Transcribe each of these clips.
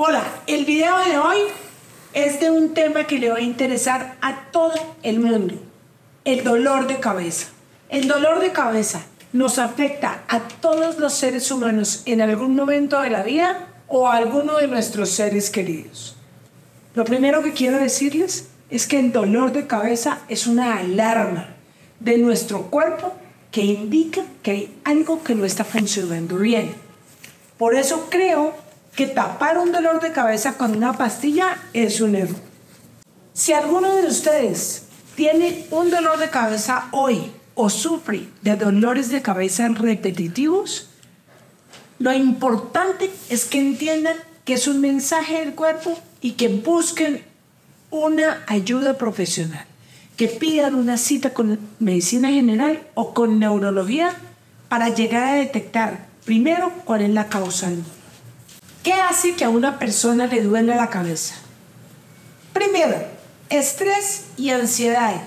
Hola, el video de hoy es de un tema que le va a interesar a todo el mundo, el dolor de cabeza. El dolor de cabeza nos afecta a todos los seres humanos en algún momento de la vida o a alguno de nuestros seres queridos. Lo primero que quiero decirles es que el dolor de cabeza es una alarma de nuestro cuerpo que indica que hay algo que no está funcionando bien. Por eso creo que tapar un dolor de cabeza con una pastilla es un error. Si alguno de ustedes tiene un dolor de cabeza hoy o sufre de dolores de cabeza repetitivos, lo importante es que entiendan que es un mensaje del cuerpo y que busquen una ayuda profesional, que pidan una cita con medicina general o con neurología para llegar a detectar primero cuál es la causa del. ¿Qué hace que a una persona le duele la cabeza? Primero, estrés y ansiedad.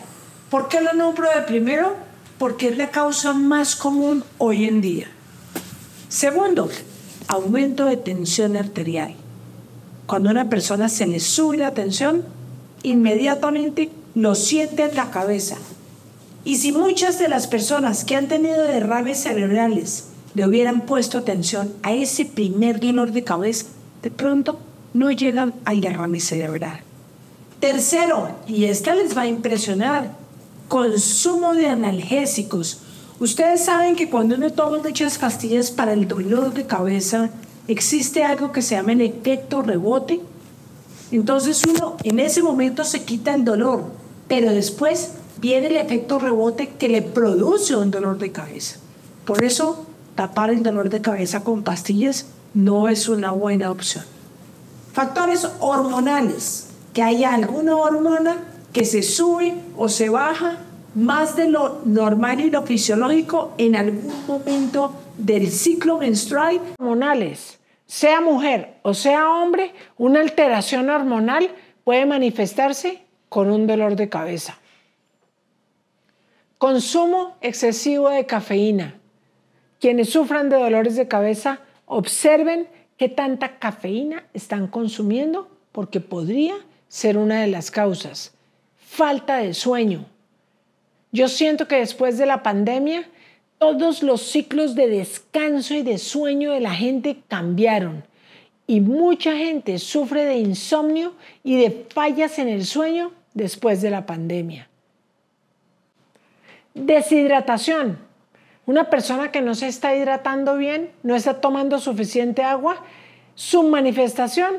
¿Por qué lo nombro de primero? Porque es la causa más común hoy en día. Segundo, aumento de tensión arterial. Cuando a una persona se le sube la tensión, inmediatamente lo siente en la cabeza. Y si muchas de las personas que han tenido derrames cerebrales le hubieran puesto atención a ese primer dolor de cabeza, de pronto no llegan al derrame cerebral. Tercero, y esta les va a impresionar, consumo de analgésicos. Ustedes saben que cuando uno toma muchas pastillas para el dolor de cabeza, existe algo que se llama el efecto rebote. Entonces uno en ese momento se quita el dolor, pero después viene el efecto rebote que le produce un dolor de cabeza. Por eso tapar el dolor de cabeza con pastillas no es una buena opción. Factores hormonales, que haya alguna hormona que se sube o se baja más de lo normal y lo fisiológico en algún momento del ciclo menstrual. Hormonales, sea mujer o sea hombre, una alteración hormonal puede manifestarse con un dolor de cabeza. Consumo excesivo de cafeína, quienes sufran de dolores de cabeza, observen qué tanta cafeína están consumiendo porque podría ser una de las causas. Falta de sueño. Yo siento que después de la pandemia, todos los ciclos de descanso y de sueño de la gente cambiaron y mucha gente sufre de insomnio y de fallas en el sueño después de la pandemia. Deshidratación. Una persona que no se está hidratando bien, no está tomando suficiente agua, su manifestación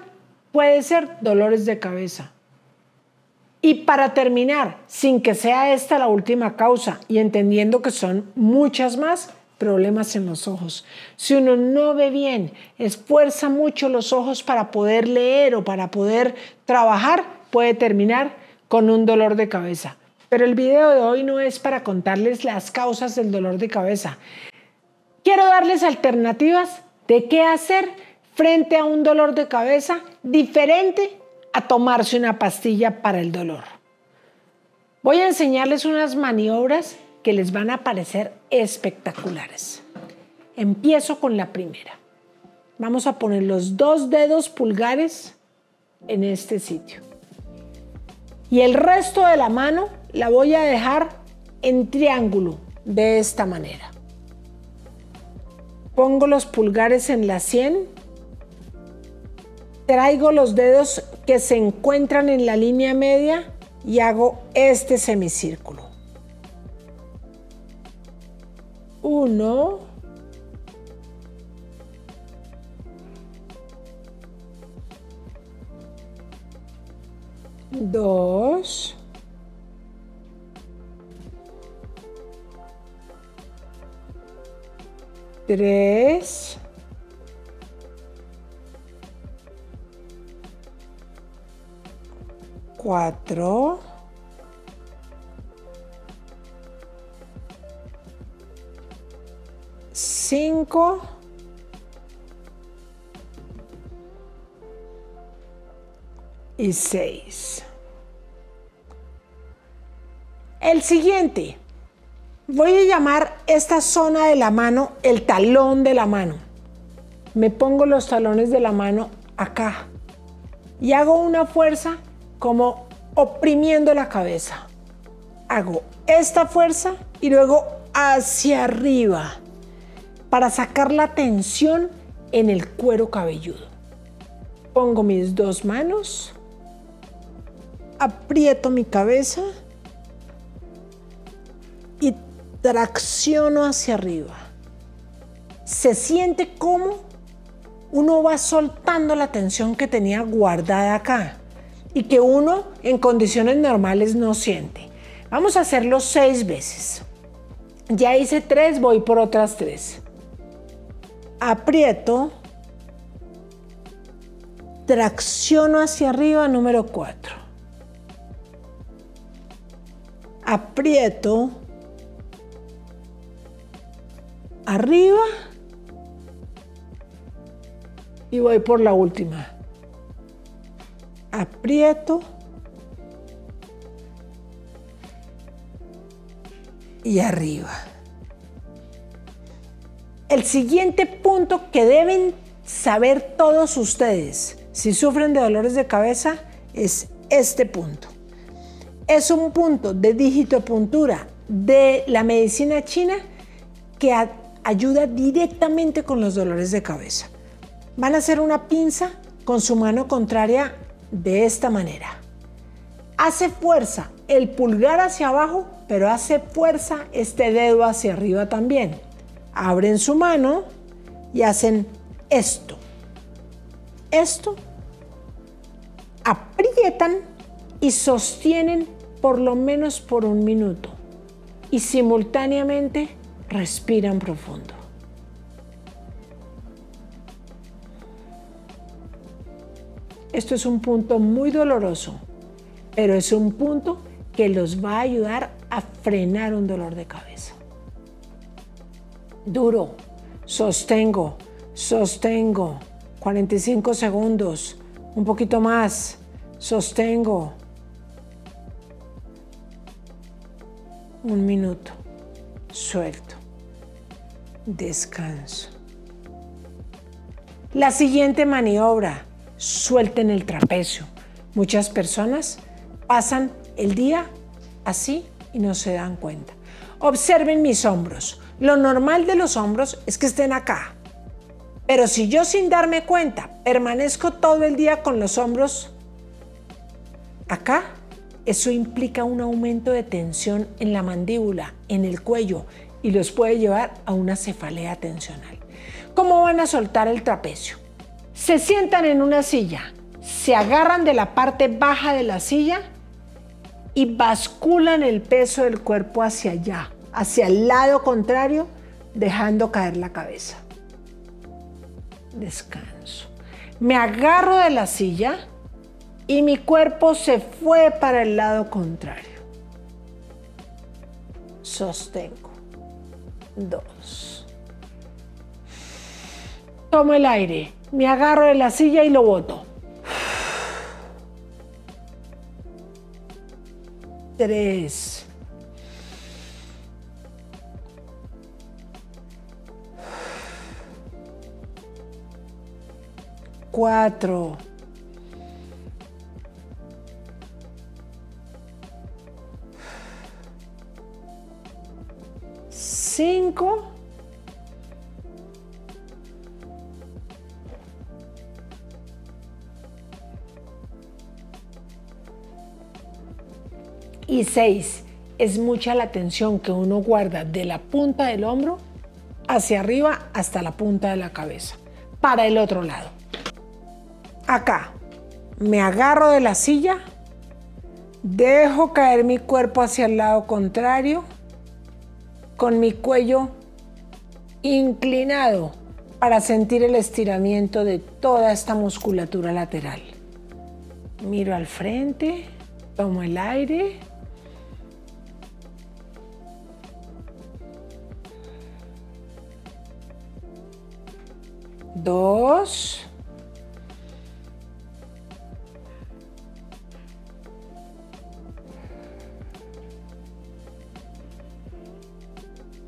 puede ser dolores de cabeza. Y para terminar, sin que sea esta la última causa y entendiendo que son muchas más, problemas en los ojos. Si uno no ve bien, esfuerza mucho los ojos para poder leer o para poder trabajar, puede terminar con un dolor de cabeza. Pero el video de hoy no es para contarles las causas del dolor de cabeza. Quiero darles alternativas de qué hacer frente a un dolor de cabeza diferente a tomarse una pastilla para el dolor. Voy a enseñarles unas maniobras que les van a parecer espectaculares. Empiezo con la primera. Vamos a poner los dos dedos pulgares en este sitio. Y el resto de la mano la voy a dejar en triángulo de esta manera. Pongo los pulgares en la sien. Traigo los dedos que se encuentran en la línea media y hago este semicírculo. Uno. Dos. Tres, cuatro, cinco, y seis. El siguiente Voy a llamar esta zona de la mano el talón de la mano. Me pongo los talones de la mano acá, y hago una fuerza como oprimiendo la cabeza. Hago esta fuerza y luego hacia arriba para sacar la tensión en el cuero cabelludo. Pongo mis dos manos, aprieto mi cabeza tracciono hacia arriba. Se siente como uno va soltando la tensión que tenía guardada acá y que uno en condiciones normales no siente. Vamos a hacerlo seis veces. Ya hice tres, voy por otras tres. Aprieto, tracciono hacia arriba, número cuatro. Aprieto, arriba y voy por la última. Aprieto y arriba. El siguiente punto que deben saber todos ustedes si sufren de dolores de cabeza es este punto. Es un punto de digitopuntura de la medicina china que ayuda directamente con los dolores de cabeza. Van a hacer una pinza con su mano contraria de esta manera. Hace fuerza el pulgar hacia abajo, pero hace fuerza este dedo hacia arriba también. Abren su mano y hacen esto. Esto. Aprietan y sostienen por lo menos por un minuto. Y simultáneamente respiran profundo. Esto es un punto muy doloroso, pero es un punto que los va a ayudar a frenar un dolor de cabeza. Duro, sostengo, sostengo, 45 segundos, un poquito más, sostengo. Un minuto, suelto, descanso. La siguiente maniobra suelten el trapecio. Muchas personas pasan el día así y no se dan cuenta. Observen mis hombros. Lo normal de los hombros es que estén acá. Pero si yo sin darme cuenta permanezco todo el día con los hombros acá, eso implica un aumento de tensión en la mandíbula, en el cuello y los puede llevar a una cefalea tensional. ¿Cómo van a soltar el trapecio? Se sientan en una silla, se agarran de la parte baja de la silla y basculan el peso del cuerpo hacia allá, hacia el lado contrario, dejando caer la cabeza. Descanso. Me agarro de la silla y mi cuerpo se fue para el lado contrario. Sostengo. Dos. Tomo el aire me agarro de la silla y lo boto. Tres. Cuatro. Cinco. Y seis, es mucha la tensión que uno guarda de la punta del hombro hacia arriba hasta la punta de la cabeza. Para el otro lado. Acá, me agarro de la silla, dejo caer mi cuerpo hacia el lado contrario, con mi cuello inclinado para sentir el estiramiento de toda esta musculatura lateral. Miro al frente, tomo el aire dos,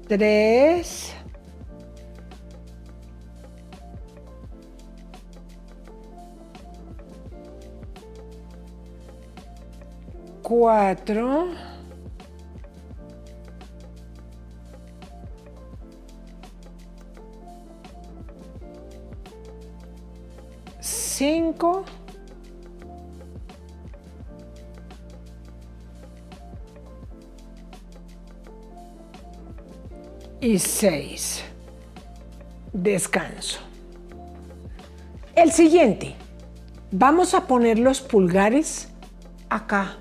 3, 4, 5, y seis. Descanso. El siguiente. Vamos a poner los pulgares acá,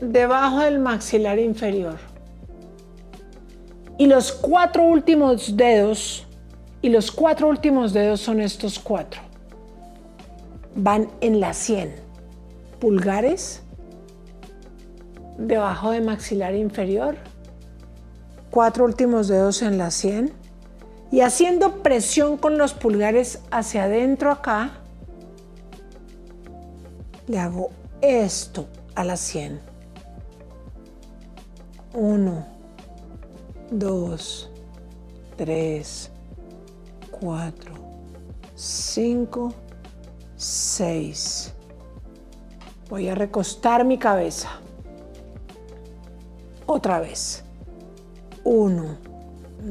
debajo del maxilar inferior. Y los cuatro últimos dedos, y los cuatro últimos dedos son estos cuatro. Van en la sien. Pulgares, debajo del maxilar inferior, cuatro últimos dedos en la sien y haciendo presión con los pulgares hacia adentro acá, le hago esto a la 100. 1, 2, 3, 4, 5, 6. Voy a recostar mi cabeza. Otra vez. 1,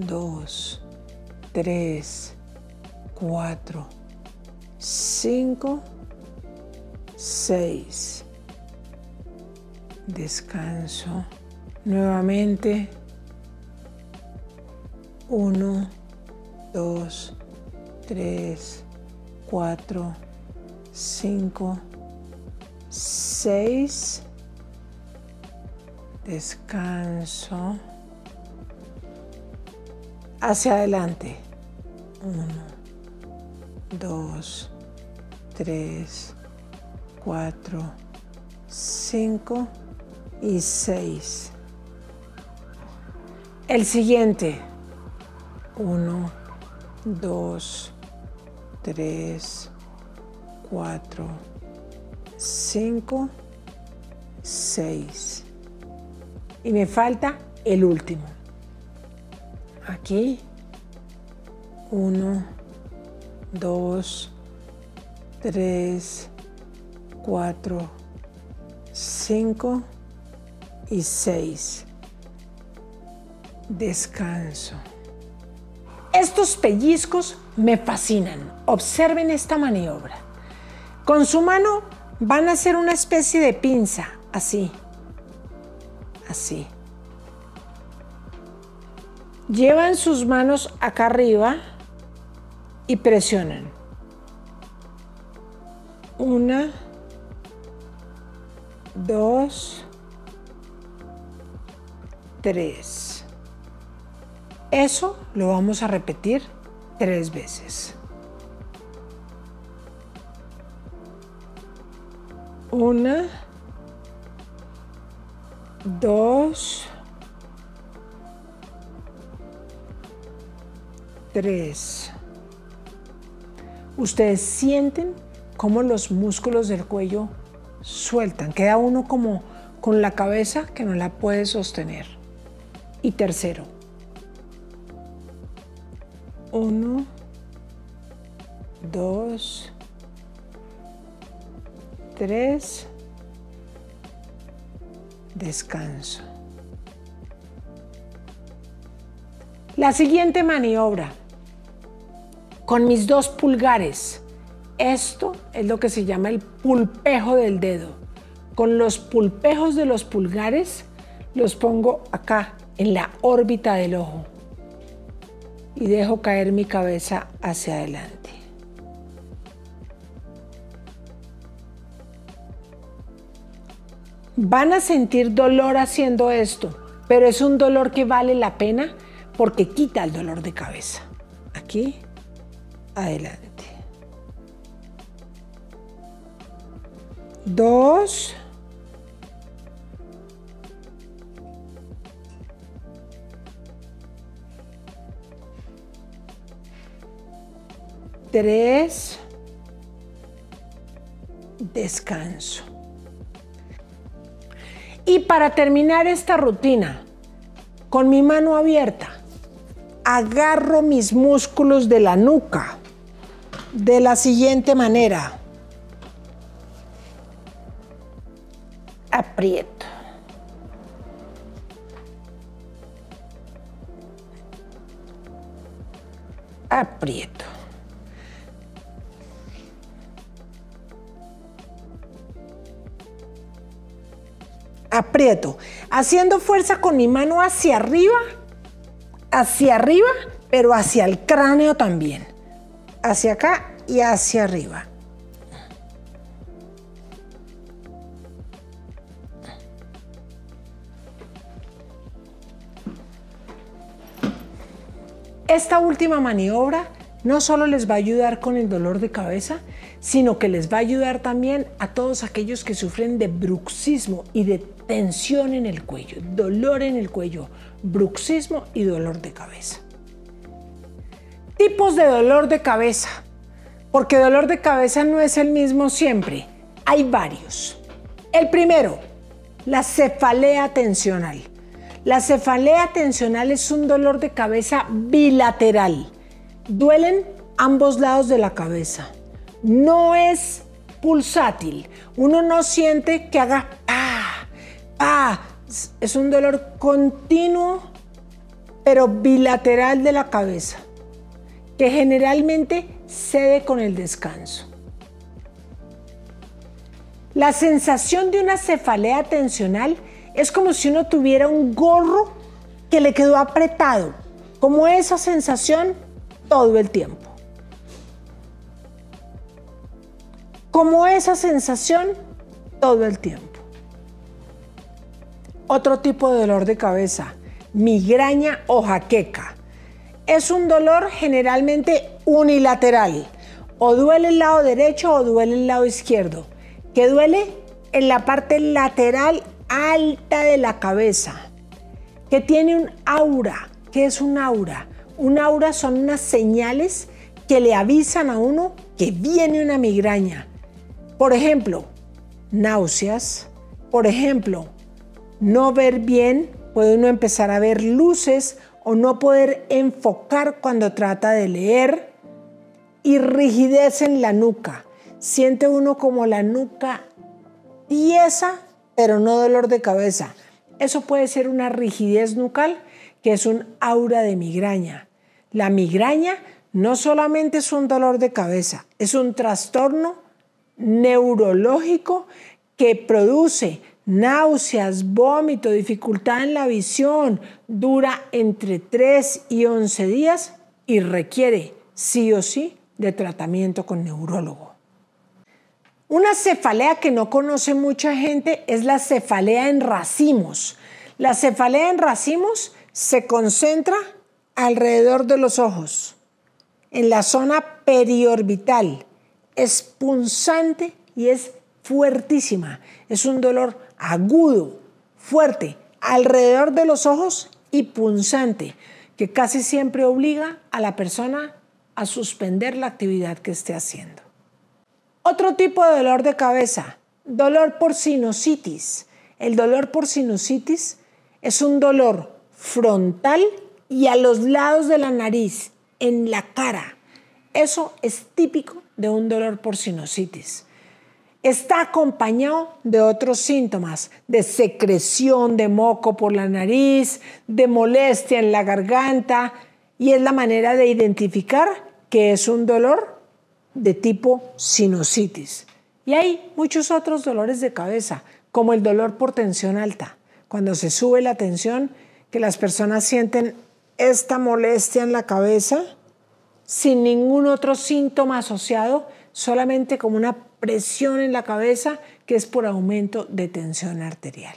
2, 3, 4, 5, 6. Descanso nuevamente. 1, 2, 3, 4, 5, 6. Descanso. Hacia adelante. 1, 2, 3, 4, 5 y 6. El siguiente. 1, 2, 3, 4, 5, 6. Y me falta el último. Aquí. 1, 2, 3, 4, 5 y 6. Descanso. Estos pellizcos me fascinan. Observen esta maniobra. Con su mano van a hacer una especie de pinza, así, así. Llevan sus manos acá arriba y presionan. Una, dos, tres. Eso lo vamos a repetir tres veces. Una, dos, Ustedes sienten cómo los músculos del cuello sueltan. Queda uno como con la cabeza que no la puede sostener. Y tercero, uno, dos, tres, descanso. La siguiente maniobra, con mis dos pulgares, esto es lo que se llama el pulpejo del dedo. Con los pulpejos de los pulgares los pongo acá, en la órbita del ojo. Y dejo caer mi cabeza hacia adelante. Van a sentir dolor haciendo esto, pero es un dolor que vale la pena porque quita el dolor de cabeza. Aquí, adelante. dos, tres, descanso. Y para terminar esta rutina, con mi mano abierta, agarro mis músculos de la nuca de la siguiente manera. aprieto. Aprieto. Aprieto, haciendo fuerza con mi mano hacia arriba, hacia arriba, pero hacia el cráneo también. Hacia acá y hacia arriba. Esta última maniobra no solo les va a ayudar con el dolor de cabeza, sino que les va a ayudar también a todos aquellos que sufren de bruxismo y de tensión en el cuello, dolor en el cuello, bruxismo y dolor de cabeza. Tipos de dolor de cabeza, porque dolor de cabeza no es el mismo siempre, hay varios. El primero, la cefalea tensional. La cefalea tensional es un dolor de cabeza bilateral. Duelen ambos lados de la cabeza. No es pulsátil. Uno no siente que haga pa, pa. Es un dolor continuo, pero bilateral de la cabeza, que generalmente cede con el descanso. La sensación de una cefalea tensional es como si uno tuviera un gorro que le quedó apretado, como esa sensación todo el tiempo. Como esa sensación todo el tiempo. Otro tipo de dolor de cabeza, migraña o jaqueca. Es un dolor generalmente unilateral. O duele el lado derecho o duele el lado izquierdo. Que duele en la parte lateral alta de la cabeza, que tiene un aura. ¿Qué es un aura? Un aura son unas señales que le avisan a uno que viene una migraña. Por ejemplo, náuseas. Por ejemplo, no ver bien, puede uno empezar a ver luces o no poder enfocar cuando trata de leer. Y rigidez en la nuca. Siente uno como la nuca tiesa pero no dolor de cabeza. Eso puede ser una rigidez nucal, que es un aura de migraña. La migraña no solamente es un dolor de cabeza, es un trastorno neurológico que produce náuseas, vómito, dificultad en la visión, dura entre 3 y 11 días y requiere sí o sí de tratamiento con neurólogo. Una cefalea que no conoce mucha gente es la cefalea en racimos. La cefalea en racimos se concentra alrededor de los ojos, en la zona periorbital. Es punzante y es fuertísima. Es un dolor agudo, fuerte, alrededor de los ojos y punzante, que casi siempre obliga a la persona a suspender la actividad que esté haciendo. Otro tipo de dolor de cabeza, dolor por sinusitis. El dolor por sinusitis es un dolor frontal y a los lados de la nariz, en la cara. Eso es típico de un dolor por sinusitis. Está acompañado de otros síntomas, de secreción de moco por la nariz, de molestia en la garganta, y es la manera de identificar que es un dolor de tipo sinusitis. Y hay muchos otros dolores de cabeza, como el dolor por tensión alta. Cuando se sube la tensión, que las personas sienten esta molestia en la cabeza sin ningún otro síntoma asociado, solamente como una presión en la cabeza que es por aumento de tensión arterial.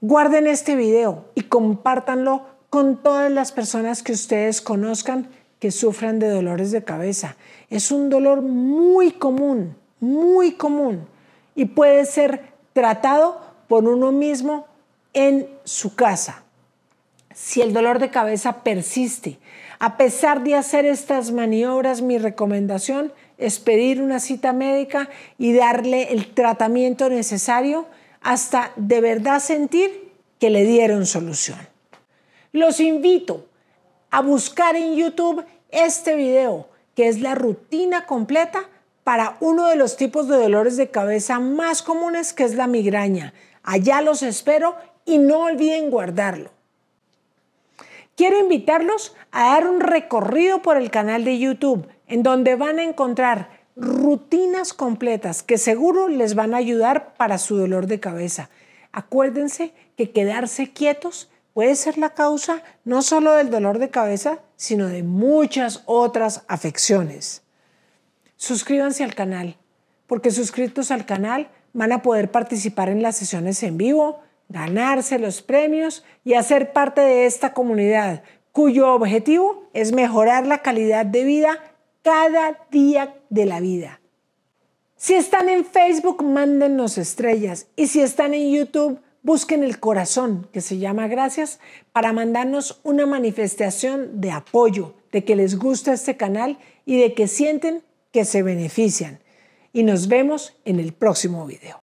Guarden este video y compártanlo con todas las personas que ustedes conozcan que sufran de dolores de cabeza. Es un dolor muy común, muy común y puede ser tratado por uno mismo en su casa. Si el dolor de cabeza persiste, a pesar de hacer estas maniobras, mi recomendación es pedir una cita médica y darle el tratamiento necesario hasta de verdad sentir que le dieron solución. Los invito a buscar en YouTube este video, que es la rutina completa para uno de los tipos de dolores de cabeza más comunes que es la migraña. Allá los espero y no olviden guardarlo. Quiero invitarlos a dar un recorrido por el canal de YouTube en donde van a encontrar rutinas completas que seguro les van a ayudar para su dolor de cabeza. Acuérdense que quedarse quietos puede ser la causa no solo del dolor de cabeza, sino de muchas otras afecciones. Suscríbanse al canal, porque suscritos al canal van a poder participar en las sesiones en vivo, ganarse los premios y hacer parte de esta comunidad cuyo objetivo es mejorar la calidad de vida cada día de la vida. Si están en Facebook, mándennos estrellas y si están en YouTube, busquen el corazón que se llama gracias para mandarnos una manifestación de apoyo, de que les gusta este canal y de que sienten que se benefician. Y nos vemos en el próximo video.